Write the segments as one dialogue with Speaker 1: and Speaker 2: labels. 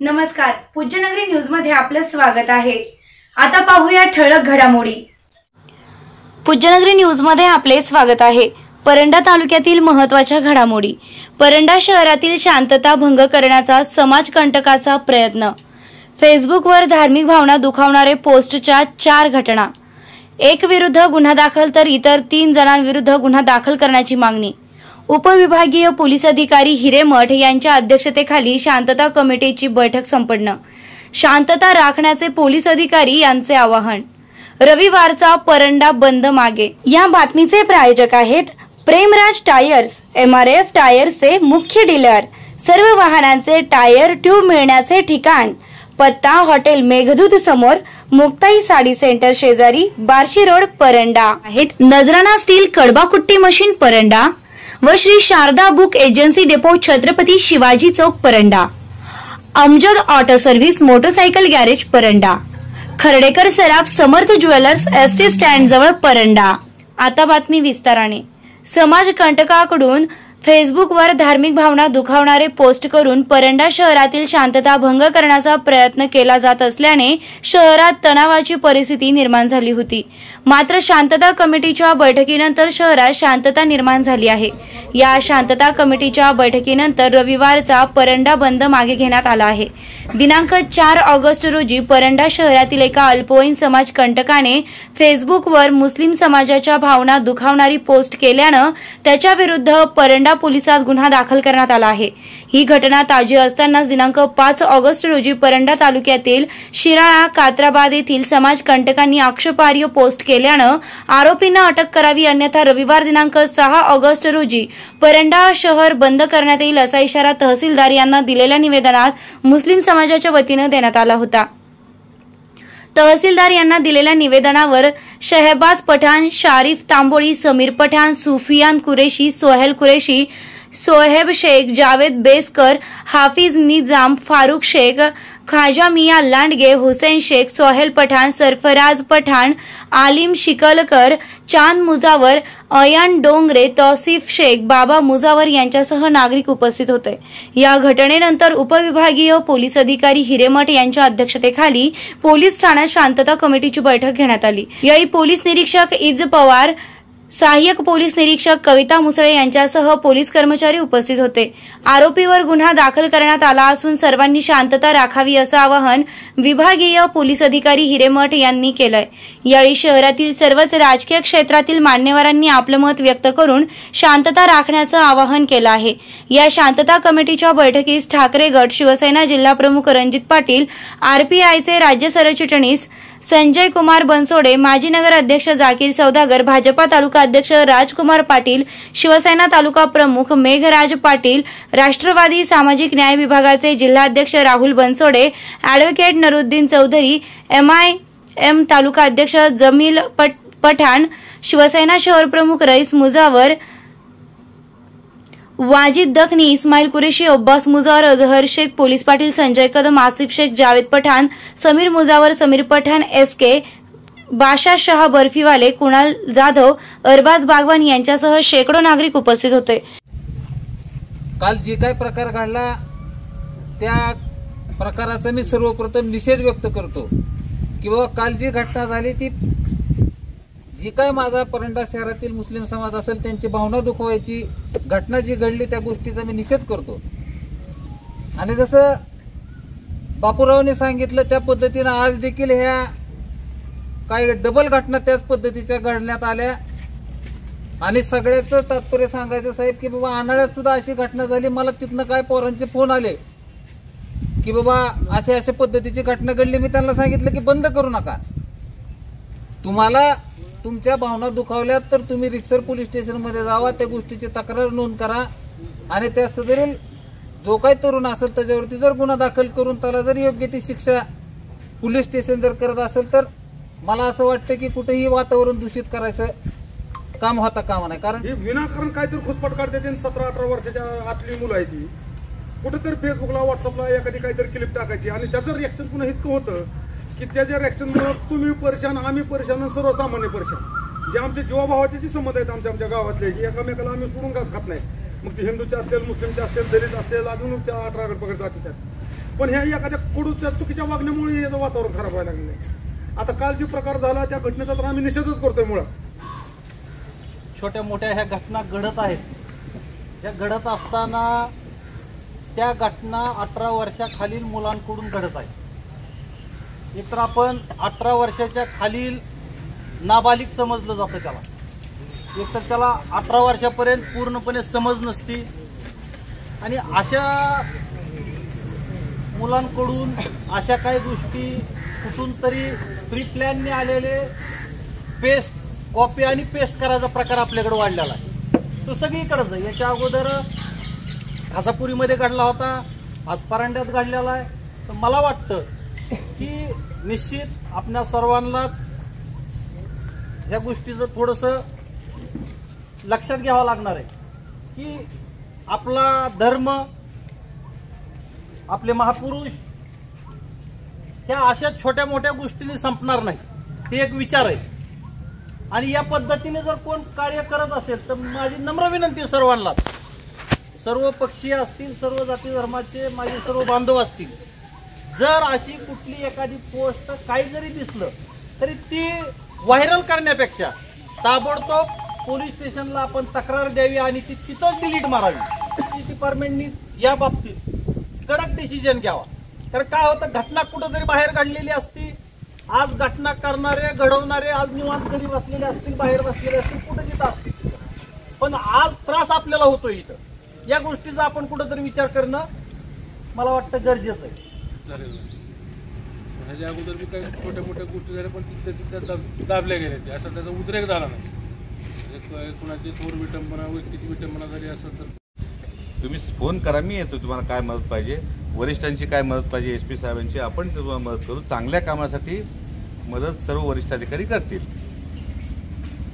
Speaker 1: नमस्कार पूज्यनगरी न्यूजमध्ये आपलं स्वागत आहे. आता पाहूया ठळक घडामोडी. पूज्यनगरी न्यूजमध्ये आपले स्वागत आहे. परंडा तालुक्यातील महत्त्वाच्या घडामोडी. परंडा शहरातील शांतता भंग करण्याचा समाजकंटकाचा प्रयत्न. फेसबुकवर धार्मिक भावना दुखावणारे पोस्टच्या चार घटना. एक विरुद्ध गुन्हा दाखल तर इतर तीन जणांविरुद्ध गुन्हा दाखल करण्याची मागणी. उपविभागीय पोलीस अधिकारी हिरेमठ यांच्या अध्यक्षतेखाली शांतता कमिटीची बैठक संपन्न. शांतता राखण्याचे पोलीस अधिकारी यांचे आवाहन. रविवारचा परंडा बंद मागे. या बातमीचे प्रायोजक आहेत Premraj tyres M R F टायर्सचे मुख्य डीलर. सर्व वाहनांचे टायर ट्यूब मिळण्याचे ठिकाण. पत्ता हॉटेल मेघदूत समोर मुक्ताई साडी सेंटर शेजारी बार्शी रोड परंडा. आहेत. नजराना स्टील कडबाकुट्टी मशीन परंडा. व Shri Sharada book agency depot Chhatrapati Shivaji Chowk Paranda. Amjad auto service motorcycle garage Paranda. Khardekar सराफ Samarth jewellers S T stand जवळ परंडा. आता बातमी विस्ताराने. समाजकंटकाकडून फेसबुकवर धार्मिक भावना दुखावणारे पोस्ट करून परंडा शहरातील शांतता भंग करण्याचा प्रयत्न केला जात असल्याने शहरात तणावाची परिस्थिती निर्माण झाली होती. मात्र शांतता कमिटीच्या बैठकीनंतर शहरात शांतता निर्माण झाली आहे. या शांतता कमिटीच्या बैठकीनंतर रविवारचा परंडा बंद मागे घेण्यात आला आहे. दिनांक चार ऑगस्ट रोजी परंडा शहरातील एका अल्पवयीन समाज कंटकाने फेसबुकवर मुस्लिम समाजाच्या भावना दुखावणारी पोस्ट केल्यानं त्याच्याविरुद्ध परंडा पोलिसात गुन्हा दाखल करण्यात आला आहे. ही घटना ताजी असतानाच दिनांक पाच ऑगस्ट रोजी परंडा तालुक्यातील शिराळा कात्राबाद येथील समाज कंटकांनी आक्षेपार्ह पोस्ट केल्यानं आरोपींना अटक करावी अन्यथा रविवार दिनांक सहा ऑगस्ट रोजी परंडा शहर बंद करण्यात येईल असा इशारा तहसीलदार यांना दिलेल्या निवेदनात मुस्लिम समाजाच्या वतीनं देण्यात आला होता. तहसीलदार यांना दिलेल्या निवेदनावर शहबाज पठाण शारीफ तांबोळी समीर पठाण सुफियान कुरेशी सोहेल कुरेशी सोहेब शेख जावेद बेसकर हाफिज निजाम फारुख शेख खाजा मिया लांडगे हुसेन शेख सोहेल पठाण सरफराज पठाण आलिम शिकलकर चांद मुजावर अयान डोंगरे तौसिफ शेख बाबा मुजावर यांच्यासह नागरिक उपस्थित होते. या घटनेनंतर उपविभागीय पोलीस अधिकारी हिरेमठ यांच्या अध्यक्षतेखाली पोलीस ठाण्यात शांतता कमिटीची बैठक घेण्यात आली. यावेळी पोलीस निरीक्षक इज पवार सहाय्यक पोलीस निरीक्षक कविता मुसळे यांच्यासह पोलीस कर्मचारी उपस्थित होते. आरोपीवर गुन्हा दाखल करण्यात आला असून सर्वांनी शांतता राखावी असं आवाहन विभागीय पोलीस अधिकारी हिरेमठ यांनी केलंय. यावेळी शहरातील सर्वच राजकीय क्षेत्रातील मान्यवरांनी आपलं मत व्यक्त करून शांतता राखण्याचं आवाहन केलं आहे. या शांतता कमिटीच्या बैठकीस ठाकरे गट शिवसेना जिल्हाप्रमुख रणजित पाटील आरपीआयचे राज्य सरचिटणीस संजय कुमार बनसोडे माजी नगर अध्यक्ष जाकीर सौदागर भाजपा तालुका अध्यक्ष राजकुमार पाटील शिवसेना तालुका प्रमुख मेघराज पाटील राष्ट्रवादी सामाजिक न्याय विभागाचे जिल्हाध्यक्ष Rahul Bansode advocate Naruddin Chaudhari M I M taluka अध्यक्ष जमील पट पठाण शिवसेना शहर प्रमुख Rais Mujawar Wajid Dakhni Ismail Qureshi Abbas Mujawar Azhar Shaikh police Patil Sanjay Kadam Asif Shaikh Javed Pathan Sameer Mujawar Sameer Pathan S K Basha Shaha Barfiwale Kunal Jadhav Arbaz Bagwan यांच्यासह शेकडो नागरिक उपस्थित होते.
Speaker 2: काल जे काय प्रकार घडला त्या प्रकाराचा मी सर्वप्रथम निषेध व्यक्त करतो किंवा काल जी घटना झाली ती जी काय माझा परंडा शहरातील मुस्लिम समाज असेल त्यांची भावना दुखवायची घटना जी घडली त्या गोष्टीचा मी निषेध करतो. आणि जसं बापूरावने सांगितलं त्या पद्धतीनं आज देखील ह्या काही डबल घटना त्याच पद्धतीच्या घडण्यात आल्या. आणि सगळ्याच तात्पर्य सांगायचं साहेब की बाबा अनाळ्यात सुद्धा अशी घटना झाली मला तिथनं काय पोरांचे फोन आले? की बाबा अशा अशा पद्धतीची घटना घडली मी त्यांना सांगितलं की बंद करू नका. तुम्हाला तुमच्या भावना दुखावल्यात तर तुम्ही रिसर पोलीस स्टेशनमध्ये जावा त्या गोष्टीची तक्रार नोंद करा. आणि त्या सदरील जो काही तरुण असेल त्याच्यावरती जर गुन्हा दाखल करून त्याला जर योग्य ती शिक्षा पोलीस स्टेशन जर करत असेल तर मला असं वाटतं की कुठेही वातावरण दूषित करायचं काम होता कामा नाही कारण
Speaker 3: विनाकारण काहीतरी घुसपट काढते सतरा अठरा वर्षाच्या आतली मुलं आहे ती. कुठेतरी फेसबुकला व्हॉट्सअपला एखादी काहीतरी क्लिप टाकायची आणि त्याचं रिॲक्शन पुन्हा इतकं होतं की त्याच्या रिॲक्शनमुळे तुम्ही परेशान आम्ही परेशान आणि सर्वसामान्य परेशान. जे आमचे जीवाभावाचे जे संबंध आहेत आमच्या आमच्या गावातले की एकामेकाला आम्ही सोडून घास खात नाही. मग ते हिंदूचे असतील मुस्लिमचे असतील दलित असतील अजून अठरा गट पकडत असतील पण ह्या एखाद्या कडूच्या चुकीच्या वागण्यामुळे याचं वातावरण खराब व्हायला लागलं. आता काल जो प्रकार झाला त्या घटनेचा तर आम्ही निषेधच करतोय मुळात.
Speaker 4: छोट्या मोठ्या ह्या घटना घडत आहेत. या घडत असताना त्या घटना अठरा वर्षाखालील मुलांकडून घडत आहेत. एकतर आपण अठरा वर्षाच्या खालील नाबालिक समजलं जातं त्याला. एकतर त्याला अठरा वर्षापर्यंत पूर्णपणे समज नसती. आणि अशा मुलांकडून अशा काही गोष्टी कुठून तरी प्री प्लॅनने आलेले पेस्ट कॉपी आणि पेस्ट करायचा प्रकार आपल्याकडे वाढलेला आहे. तो सगळीकडंच आहे याच्या अगोदर घासापुरीमध्ये घडला होता आज परांड्यात घडलेला आहे. तर मला वाटतं की निश्चित आपल्या सर्वांनाच ह्या गोष्टीचं थोडंसं लक्षात घ्यावं लागणार आहे की आपला धर्म आपले महापुरुष ह्या अशा छोट्या मोठ्या गोष्टींनी संपणार नाही. हे एक विचार आहे. आणि या पद्धतीने जर कोण कार्य करत असेल तर माझी नम्र विनंती आहे सर्वांना. सर्व पक्षीय असतील सर्व जाती धर्माचे माझे सर्व बांधव असतील जर अशी कुठली एखादी पोस्ट काही जरी दिसलं तरी ती व्हायरल करण्यापेक्षा ताबडतोब पोलीस स्टेशनला आपण तक्रार द्यावी आणि ती तिथंच डिलीट मारावी. डिपार्टमेंटनी या बाबतीत कडक डिसिजन घ्यावा. तर काय होतं घटना कुठंतरी बाहेर काढलेली असती. आज घटना करणारे घडवणारे आज निवांत घरी बसलेले असतील बाहेर बसलेले असतील कुठं तिथं असतील पण आज त्रास आपल्याला होतोय इथं. या गोष्टीचा आपण कुठंतरी विचार करणं मला वाटतं गरजेचं आहे.
Speaker 5: झालेलं आहे. ह्याच्या अगोदर बी काही छोट्या मोठ्या गोष्टी झाल्या पण तिथल्या तिथं दाब दाबल्या गेल्या ते असा त्याचा उद्रेक झाला नाही. म्हणजे कुणाची थोर विटंबना व्यक्तीची विटंबना झाली असं तर
Speaker 6: तुम्ही फोन करा मी येतो. तुम्हाला काय मदत पाहिजे? वरिष्ठांची काय मदत पाहिजे? एस पी साहेबांची आपण तुम्हाला मदत करू. चांगल्या कामासाठी मदत सर्व वरिष्ठ अधिकारी करतील.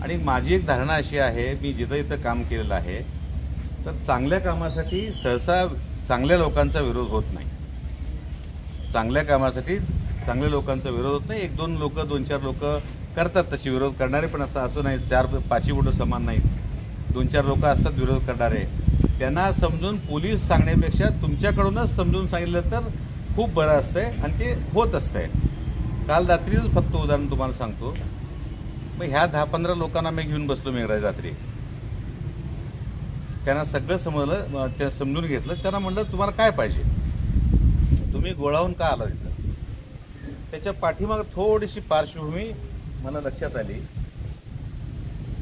Speaker 6: आणि माझी एक धारणा अशी आहे मी जिथं इथं काम केलेलं आहे तर चांगल्या कामासाठी सहसा चांगल्या लोकांचा विरोध होत नाही. चांगल्या कामासाठी चांगल्या लोकांचा विरोध होत नाही. एक दोन लोक दोन चार लोक करतात तशी विरोध करणारे पण असं असं नाही. चार पाचही बोटं समान नाहीत. दोन चार लोक असतात विरोध करणारे. त्यांना समजून पोलीस सांगण्यापेक्षा तुमच्याकडूनच समजून सांगितलं तर खूप बरं असतंय आणि ते होत असतंय. काल रात्रीच फक्त उदाहरण तुम्हाला सांगतो. मग ह्या दहा पंधरा लोकांना मी घेऊन बसलो मेघराज रात्री. त्यांना सगळं समजलं त्या समजून घेतलं. त्यांना म्हटलं तुम्हाला काय पाहिजे? तुम्ही गोळाहून का आला तिथं त्याच्या पाठीमाग थोडीशी पार्श्वभूमी मला लक्षात आली.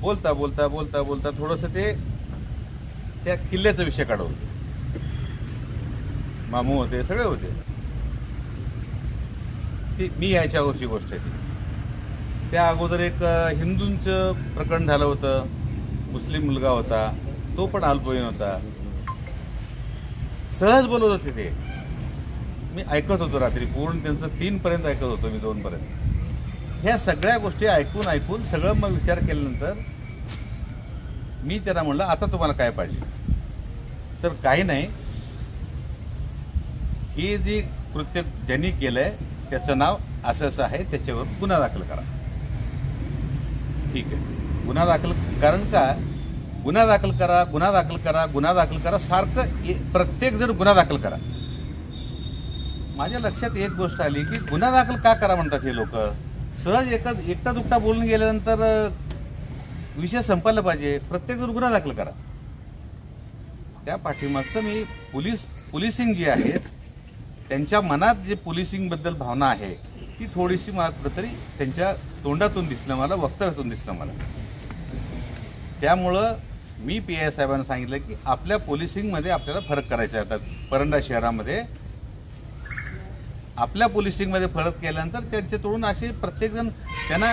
Speaker 6: बोलता बोलता बोलता बोलता थोडंसं ते त्या किल्ल्याचा विषय काढवत मामू होते सगळे होते. ती मी यायच्या अगोदरची गोष्ट आहे ती. त्या अगोदर एक हिंदूंचं प्रकरण झालं होतं. मुस्लिम मुलगा होता. तो पण अल्पवयीन होता. सहज बोलत होते ते. मी ऐकत होतो रात्री. पूर्ण त्यांचं तीनपर्यंत ऐकत होतो मी दोनपर्यंत. ह्या सगळ्या गोष्टी ऐकून ऐकून सगळं मग विचार केल्यानंतर मी त्यांना म्हणलं आता तुम्हाला काय पाहिजे? सर काही नाही. ही जी कृत्य ज्यांनी केलंय त्याचं नाव असं असं आहे त्याच्यावर गुन्हा दाखल करा. ठीक आहे. गुन्हा दाखल कारण का? गुन्हा दाखल करा गुन्हा दाखल करा गुन्हा दाखल करा सारखं प्रत्येक जण गुन्हा दाखल करा. माझ्या लक्षात एक गोष्ट आली की गुन्हा दाखल का करा म्हणतात हे लोक? सहज एका एकटा दुकटा बोलून गेल्यानंतर विषय संपायला पाहिजे. प्रत्येक जण गुन्हा दाखल करा. त्या पाठीमागचं मी पोलीस पोलिसिंग जी आहे त्यांच्या मनात जे पोलिसिंगबद्दल भावना आहे ती थोडीशी मला कुठंतरी त्यांच्या तोंडातून दिसलं मला वक्तव्यातून दिसलं मला. त्यामुळं मी पी आय साहेबांना सांगितलं की आपल्या पोलिसिंगमध्ये आपल्याला फरक करायचा आहे. परंडा शहरामध्ये आपल्या पोलिसिंगमध्ये फरक केल्यानंतर त्यांच्याकडून असे प्रत्येकजण त्यांना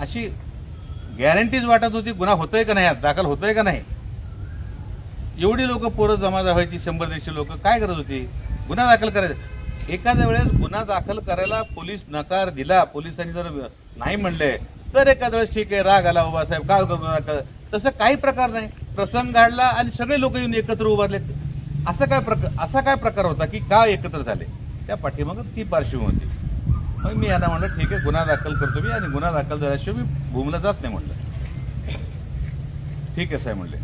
Speaker 6: अशी गॅरंटीज वाटत होती गुन्हा होतोय का नाही यात, दाखल होतोय का नाही? एवढी लोक पोरं जमा व्हायची शंभर दीडशे लोक काय करत होती? गुन्हा दाखल करायचा. एखाद्या वेळेस गुन्हा दाखल करायला पोलीस नकार दिला पोलिसांनी जर नाही म्हणले तर एखाद्या वेळेस ठीक आहे राग आला बाबासाहेब का गुन्हा दाखल तसं काही प्रकार नाही. प्रसंग घडला आणि सगळे लोक येऊन एकत्र उभारले असं काय प्रकार असा काय प्रकार होता की का एकत्र झाले? त्या पाठीमागं ती पार्श्वभूमी होती. मग मी यांना म्हणलं ठीक आहे गुन्हा दाखल करतो मी आणि गुन्हा दाखल झाल्याशिवाय मी भूमीला जात नाही म्हणलं. ठीक आहे साहेब म्हणले.